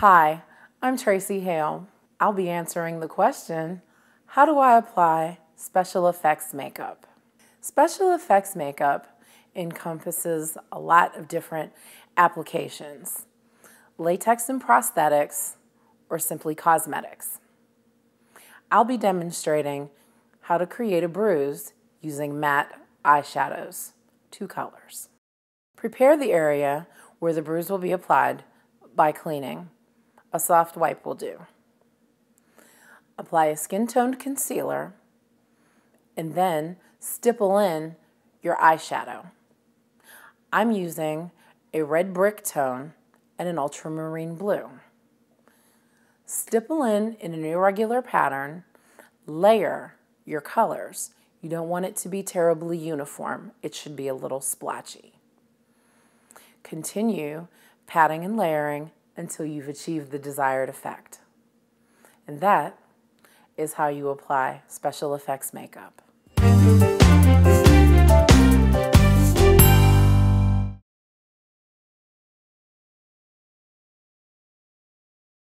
Hi, I'm Tracey Hale. I'll be answering the question How do I apply special effects makeup? Special effects makeup encompasses a lot of different applications latex and prosthetics, or simply cosmetics. I'll be demonstrating how to create a bruise using matte eyeshadows, two colors. Prepare the area where the bruise will be applied by cleaning. A soft wipe will do. Apply a skin-toned concealer and then stipple in your eyeshadow. I'm using a red brick tone and an ultramarine blue. Stipple in in an irregular pattern, layer your colors. You don't want it to be terribly uniform. It should be a little splotchy. Continue patting and layering until you've achieved the desired effect. And that is how you apply special effects makeup.